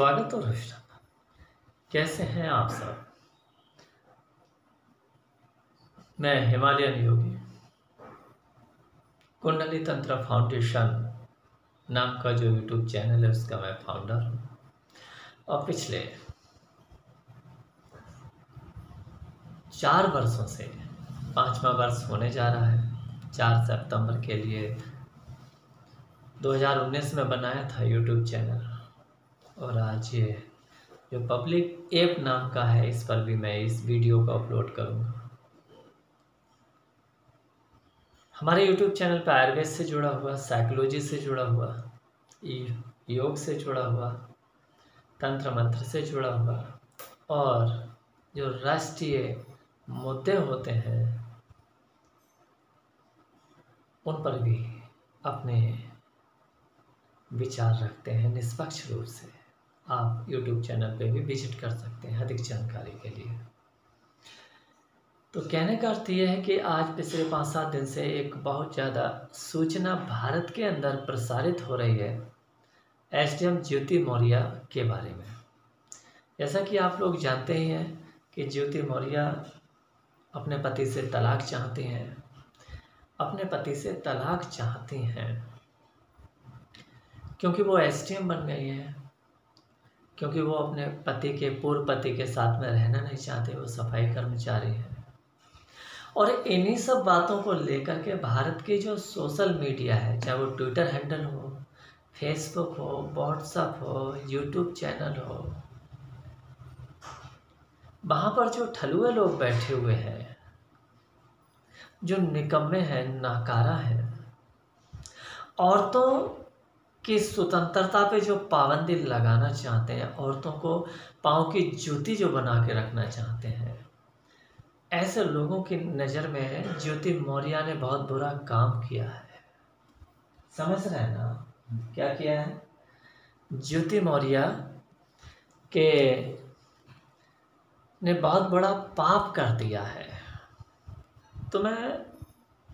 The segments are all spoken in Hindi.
स्वागत और अभिनंदन कैसे हैं आप सब? मैं हिमालयन योगी। कुंडली तंत्र फाउंडेशन नाम का जो यूट्यूब चैनल है, उसका मैं फाउंडर हूँ। और पिछले चार वर्षों से, पाँचवा वर्ष होने जा रहा है, चार सितंबर के लिए 2019 में बनाया था यूट्यूब चैनल। और आज ये जो पब्लिक ऐप नाम का है, इस पर भी मैं इस वीडियो को अपलोड करूँगा। हमारे यूट्यूब चैनल पर आयुर्वेद से जुड़ा हुआ साइकोलॉजी से जुड़ा हुआ योग से जुड़ा हुआ, तंत्र मंत्र से जुड़ा हुआ, और जो राष्ट्रीय मुद्दे होते हैं, उन पर भी अपने विचार रखते हैं, निष्पक्ष रूप से। आप यूट्यूब चैनल पे भी विज़िट कर सकते हैं अधिक जानकारी के लिए। तो कहने का अर्थ यह है कि आज पिछले पाँच सात दिन से एक बहुत ज़्यादा सूचना भारत के अंदर प्रसारित हो रही है S D M Jyoti Maurya के बारे में। जैसा कि आप लोग जानते ही हैं कि ज्योति मौर्य अपने पति से तलाक चाहती हैं। अपने पति से तलाक चाहती हैं। क्योंकि वो एसडीएम बन गई हैं। क्योंकि वो अपने पति के, पूर्व पति के साथ में रहना नहीं चाहते, वो सफ़ाई कर्मचारी हैं। और इन्हीं सब बातों को लेकर के भारत की जो सोशल मीडिया है, चाहे वो ट्विटर हैंडल हो, फेसबुक हो व्हाट्सअप हो, यूट्यूब चैनल हो, वहाँ पर जो ठलुए लोग बैठे हुए हैं, जो निकम्मे हैं, नाकारा हैं, औरतों कि स्वतंत्रता पे जो पाबंदी लगाना चाहते हैं, औरतों को पाँव की जूती जो बना के रखना चाहते हैं। ऐसे लोगों की नज़र में ज्योति मौर्य ने बहुत बुरा काम किया है। समझ रहे हैं ना? क्या किया है? ज्योति मौर्य के ने बहुत बड़ा पाप कर दिया है। तो मैं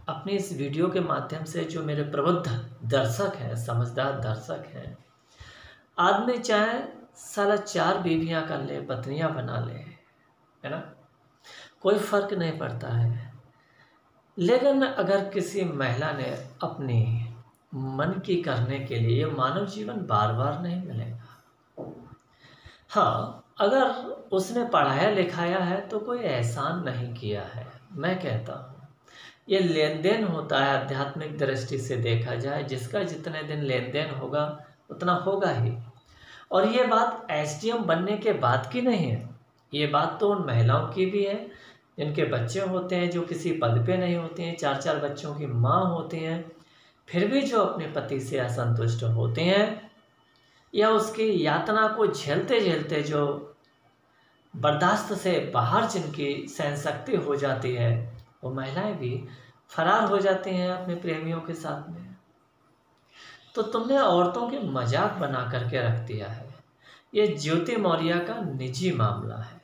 अपनी इस वीडियो के माध्यम से जो मेरे प्रबुद्ध दर्शक हैं, समझदार दर्शक हैं। आदमी चाहे साला चार बीवियाँ कर ले, पत्नियाँ बना ले, है ना? कोई फ़र्क नहीं पड़ता है। लेकिन अगर किसी महिला ने अपनी मन की करने के लिए मानव जीवन बार बार नहीं मिलेगा। हाँ अगर उसने पढ़ाया लिखाया है तो कोई एहसान नहीं किया है, मैं कहता हूँ। ये लेन देन होता है आध्यात्मिक दृष्टि से देखा जाए, जिसका जितने दिन लेन देन होगा, उतना होगा ही। और ये बात एस बनने के बाद की नहीं है। ये बात तो उन महिलाओं की भी है, जिनके बच्चे होते हैं जो किसी पद पे नहीं होते हैं चार चार बच्चों की माँ होती हैं, फिर भी जो अपने पति से असंतुष्ट होते हैं, या उसकी यातना को झेलते झेलते जो बर्दाश्त से बाहर जिनकी सहन शक्ति हो जाती है वो महिलाएँ भी फरार हो जाती हैं अपने प्रेमियों के साथ में। तो तुमने औरतों के मज़ाक बना करके रख दिया है। ये ज्योति मौर्य का निजी मामला है।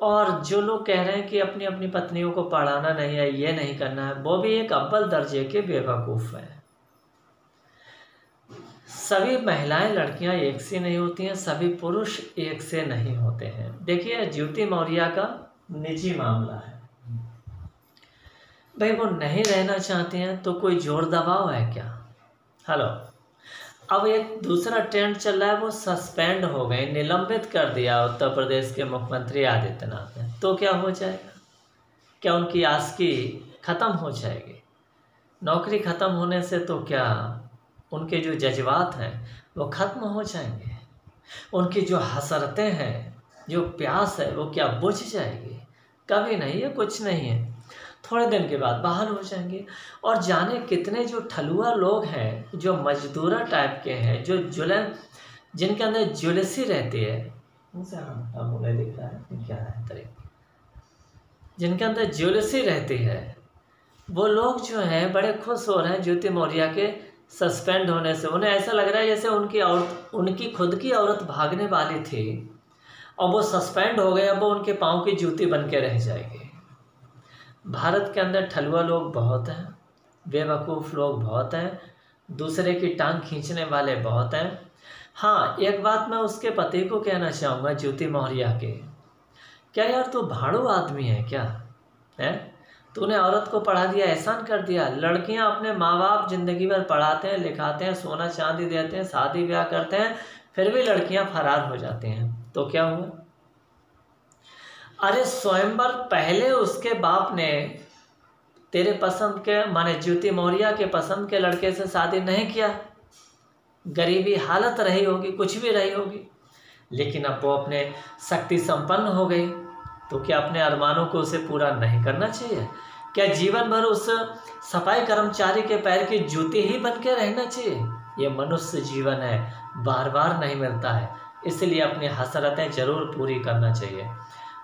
और जो लोग कह रहे हैं कि अपनी अपनी पत्नियों को पढ़ाना नहीं है, ये नहीं करना है, वो भी एक अव्वल दर्जे के बेवकूफ़ है। सभी महिलाएँ लड़कियाँ एक सी नहीं होती हैं, सभी पुरुष एक से नहीं होते हैं। देखिए, ज्योति मौर्य का निजी मामला है। भाई वो नहीं रहना चाहते हैं तो कोई ज़ोर दबाव है क्या? हेलो। अब एक दूसरा ट्रेंड चल रहा है, वो सस्पेंड हो गए, निलंबित कर दिया उत्तर प्रदेश के मुख्यमंत्री आदित्यनाथ ने। तो क्या हो जाएगा? क्या उनकी आस्की ख़त्म हो जाएगी? नौकरी ख़त्म होने से तो क्या उनके जो जज्बात हैं, वो ख़त्म हो जाएँगे? उनकी जो हसरतें हैं, जो प्यास है, वो क्या बुझ जाएगी? कभी नहीं है, कुछ नहीं है। थोड़े दिन के बाद बाहर हो जाएँगे। और जाने कितने जो ठलुआ लोग हैं, जो मजदूरा टाइप के हैं, जो जुलन जिनके अंदर जुलसी रहती है है क्या है तरीके। जिनके अंदर ज्वेलसी रहती है, वो लोग जो हैं, बड़े खुश हो रहे हैं ज्योति मौर्य के सस्पेंड होने से। उन्हें ऐसा लग रहा है जैसे उनकी औरत, उनकी खुद की औरत भागने वाली थी। और वो सस्पेंड हो गए, अब वो उनके पाँव की जूती बन के रह जाएगी। भारत के अंदर ठलुआ लोग बहुत हैं, बेवकूफ़ लोग बहुत हैं, दूसरे की टांग खींचने वाले बहुत हैं। हाँ एक बात मैं उसके पति को कहना चाहूँगा, ज्योति मौर्या के। क्या यार तू तो भाड़ू आदमी है क्या? है? तूने औरत को पढ़ा दिया, एहसान कर दिया। लड़कियाँ अपने माँ बाप ज़िंदगी भर पढ़ाते हैं, लिखाते हैं सोना चांदी देते हैं, शादी ब्याह करते हैं, फिर भी लड़कियाँ फरार हो जाती हैं। तो क्या हुआ? अरे स्वयंवर पहले उसके बाप ने तेरे पसंद के, माने ज्योति मौर्य के पसंद के लड़के से शादी नहीं किया। गरीबी हालत रही होगी, कुछ भी रही होगी। लेकिन अब वो अपने शक्ति संपन्न हो गई। तो क्या अपने अरमानों को उसे पूरा नहीं करना चाहिए? क्या जीवन भर उस सफ़ाई कर्मचारी के पैर की जूती ही बन के रहना चाहिए? ये मनुष्य जीवन है, बार बार नहीं मिलता है। इसलिए अपनी हसरतें ज़रूर पूरी करना चाहिए।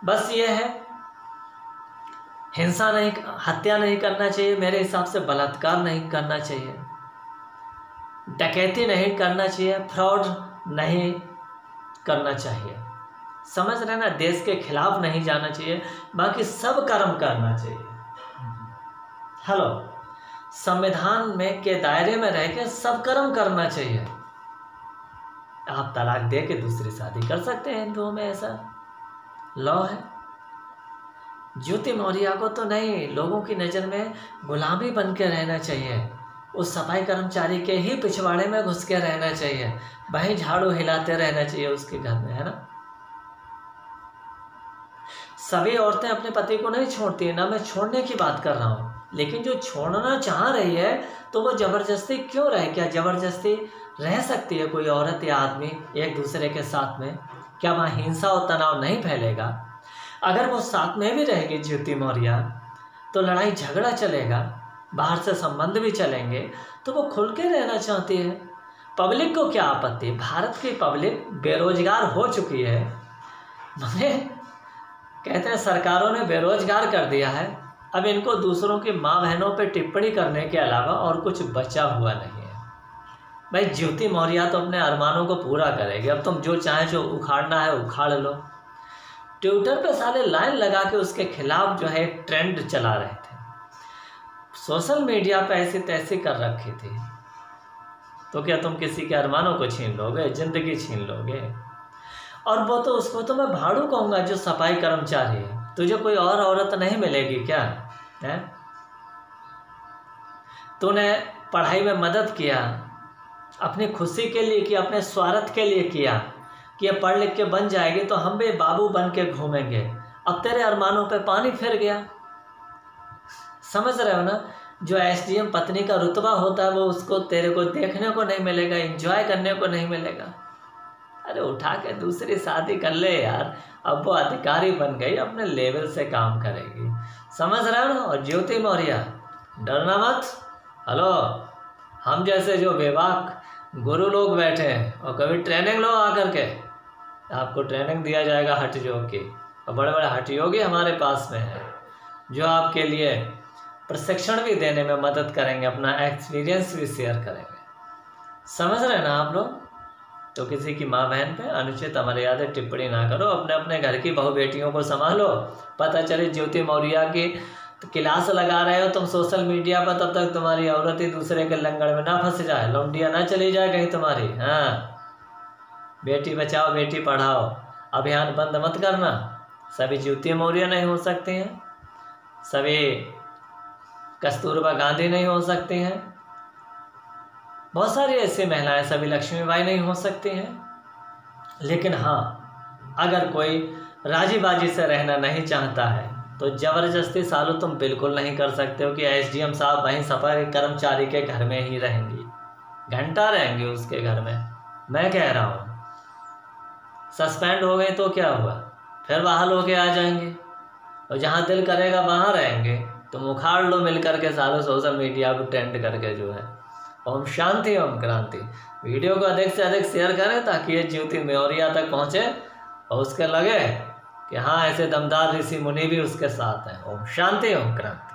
बस ये है। हिंसा नहीं, हत्या नहीं करना चाहिए, मेरे हिसाब से बलात्कार नहीं करना चाहिए। डकैती नहीं करना चाहिए, फ्रॉड नहीं करना चाहिए। समझ रहे ना, देश के खिलाफ नहीं जाना चाहिए, बाकी सब कर्म करना चाहिए। हेलो, संविधान में के दायरे में रह के सब कर्म करना चाहिए। आप तलाक दे के दूसरी शादी कर सकते हैं हिंदुओं में ऐसा। लॉ है। ज्योति मौर्य को तो नहीं, लोगों की नज़र में गुलामी बन के रहना चाहिए। उस सफ़ाई कर्मचारी के ही पिछवाड़े में घुस के रहना चाहिए। वहीं झाड़ू हिलाते रहना चाहिए उसके घर में, है ना? सभी औरतें अपने पति को नहीं छोड़ती ना मैं छोड़ने की बात कर रहा हूँ। लेकिन जो छोड़ना चाह रही है तो वो ज़बरदस्ती क्यों रहे, क्या ज़बरदस्ती रह सकती है कोई औरत या आदमी एक दूसरे के साथ में? क्या वहाँ हिंसा और तनाव नहीं फैलेगा? अगर वो साथ में भी रहेगी ज्योति मौर्य तो लड़ाई झगड़ा चलेगा, बाहर से संबंध भी चलेंगे तो वो खुल के रहना चाहती है। पब्लिक को क्या आपत्ति? भारत की पब्लिक बेरोजगार हो चुकी है। मैंने, कहते हैं सरकारों ने बेरोजगार कर दिया है। अब इनको दूसरों की माँ बहनों पर टिप्पणी करने के अलावा और कुछ बचा हुआ नहीं। भाई, ज्योति मौर्य तो अपने अरमानों को पूरा करेगी। अब तुम जो चाहे जो उखाड़ना है, उखाड़ लो। ट्विटर पे सारे लाइन लगा के उसके खिलाफ जो है, ट्रेंड चला रहे थे। सोशल मीडिया पे ऐसी तैसी कर रखी थी। तो क्या तुम किसी के अरमानों को छीन लोगे? ज़िंदगी छीन लोगे? और वो तो उसको तो मैं भाड़ू कहूँगा, जो सफ़ाई कर्मचारी है। तुझे कोई और औरत नहीं मिलेगी क्या? है? तूने पढ़ाई में मदद किया। अपनी खुशी के लिए किया, अपने स्वार्थ के लिए किया कि ये पढ़ लिख के बन जाएगी तो हम भी बाबू बन के घूमेंगे। अब तेरे अरमानों पे पानी फिर गया। समझ रहे हो ना? जो एसडीएम पत्नी का रुतबा होता है, वो उसको तेरे को देखने को नहीं मिलेगा इंजॉय करने को नहीं मिलेगा। अरे उठा के दूसरी शादी कर ले यार। अब वो अधिकारी बन गई, अपने लेवल से काम करेगी। समझ रहे हो ना? और ज्योति मौर्य, डरना मत। हेलो? हम जैसे जो विवाक गुरु लोग बैठे हैं और कभी ट्रेनिंग लो आकर के। आपको ट्रेनिंग दिया जाएगा हट योग की और बड़े बड़े हट योगी हमारे पास में हैं, जो आपके लिए प्रशिक्षण भी देने में मदद करेंगे, अपना एक्सपीरियंस भी शेयर करेंगे। समझ रहे हैं ना आप लोग? तो किसी की माँ बहन पे अनुचित अमर्यादित टिप्पणी ना करो अपने अपने घर की बहु बेटियों को संभालो। पता चले ज्योति मौर्य की क्लास लगा रहे हो तुम सोशल मीडिया पर, तब तक तुम्हारी औरत ही दूसरे के लंगड़ में ना फंस जाए। लौंडिया ना चली जाए कहीं तुम्हारी हाँ। बेटी बचाओ, बेटी पढ़ाओ। अभियान बंद मत करना। सभी ज्योति मौर्य नहीं हो सकते हैं। सभी कस्तूरबा गांधी नहीं हो सकती हैं। बहुत सारी ऐसी महिलाएँ, सभी लक्ष्मीबाई नहीं हो सकती हैं। लेकिन हाँ अगर कोई राज़ी बाजी से रहना नहीं चाहता है तो ज़बरदस्ती सालू तुम बिल्कुल नहीं कर सकते हो कि एसडीएम साहब वहीं सफ़ाई कर्मचारी के घर में ही रहेंगी। घंटा रहेंगे उसके घर में। मैं कह रहा हूँ सस्पेंड हो गए तो क्या हुआ? फिर बहाल होके आ जाएँगे। और जहाँ दिल करेगा वहाँ रहेंगे। तुम उखाड़ लो मिल करके सालों सोशल मीडिया को ट्रेंड करके जो है। ओम शांति, ओम क्रांति। वीडियो को अधिक से अधिक शेयर करें ताकि ये ज्योति मौर्या तक पहुँचे और उसके लगे कि हाँ ऐसे दमदार ऋषि मुनि भी उसके साथ हैं। ओम शांति ओम क्रांति।